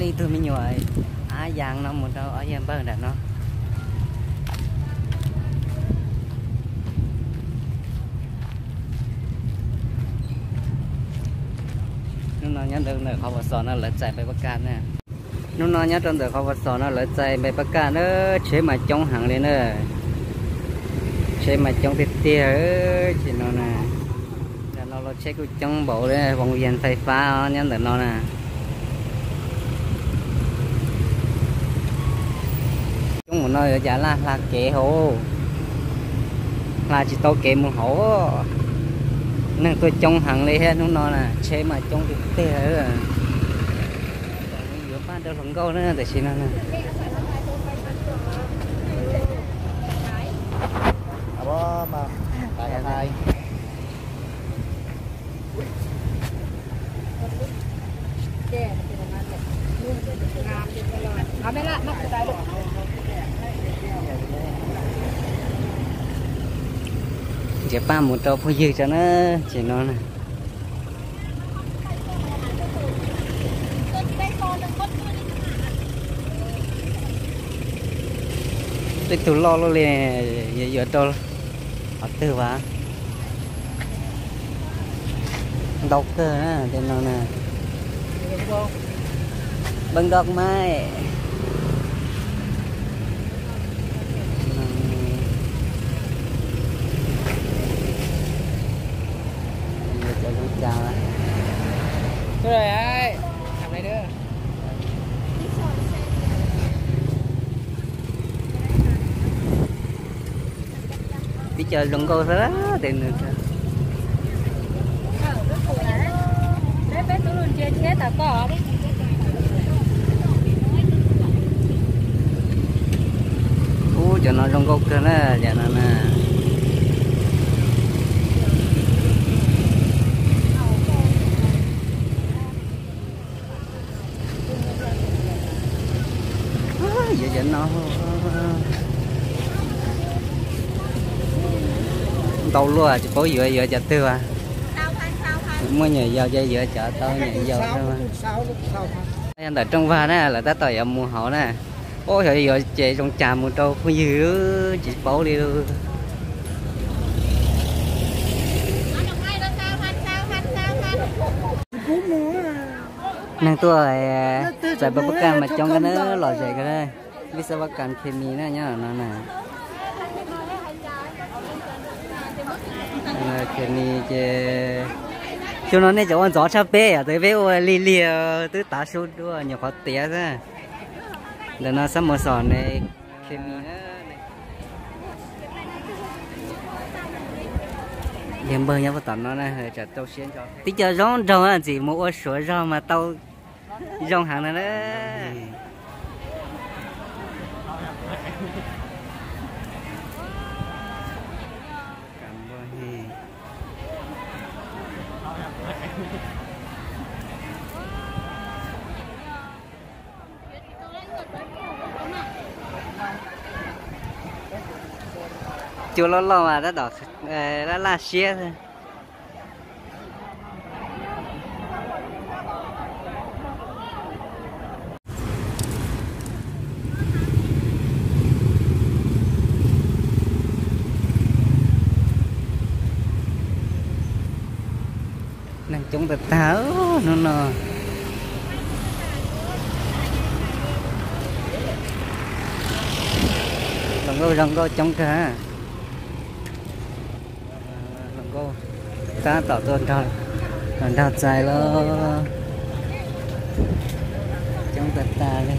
ni tu mi nhồi. Á giang no một đâu, ở Yên ba da no nó nó nhắn đơn được vật sò nó lật chạy về bắc can nè. Nó nó nhắn đơn được vật sò nó lật chạy về bắc can nó chế mà chống hàng lên nữa chế mà chống thịt tia chỉ nó nè. Nó lo chế cái chống bộ đấy, vòng viên thay pha nhắn được nó nè. Nơi ở chả là là kệ hồ là chỉ tao kệ một hổ. Nên tôi trong hàng đi hết nó là chế mà trong thì tê rồi giữa ba đâu không câu nữa để xin nó nè mà tại hai Kami lah, nak tayo. Chỉ ba một trâu phải dư cho nó chỉ nó này tôi tụ lo luôn liền giờ giờ trâu ở tư vả đọc cơ nè trên nó nè bằng đọc mai Giờ cho con chào á. Thôi rồi đấy Làm đây nữa đi chơi luận cô đó tiền được Đấy, bé tôi luôn chơi chết à có đấy. Cho nó luận cô đó dạ nó nè. Giờ giờ nó tàu luôn à chỉ có vừa vừa chợ tư à mới nhờ giờ dây vừa chợ tao giờ Sao thôi mà anh tại trong va nè là ta tỏi ở mùa hậu nè. Ôi trời giờ chị trong trà một trâu không dữ chị bảo đi luôn. Nó đồng hai là sao thanh, sao thanh, sao thanh. Cú nữa năng tôi là giải bắp can mà trong cái nó lò dậy cái đây biết sao bắp can kemi nè nhá nó nè Ờ, kemi chứ cho nó này chỗ gió cha bé à tới bé ôi li li tới tá số đua nhiều khó tía ra để nó sắm một sòn này kemi liền bơi nhau vào tận nó này hơi chặt tao xuyên cho tí giờ rong rong à gì mua sữa rong mà tao rong hàng này đấy cảm chưa lâu lo mà đã đỏ ờ, đã là xe thôi. Đang chống nó nó rong go rong go chống cả rong go ta tỏ tuần thôi còn đào dài lo. Chống tật ta lên.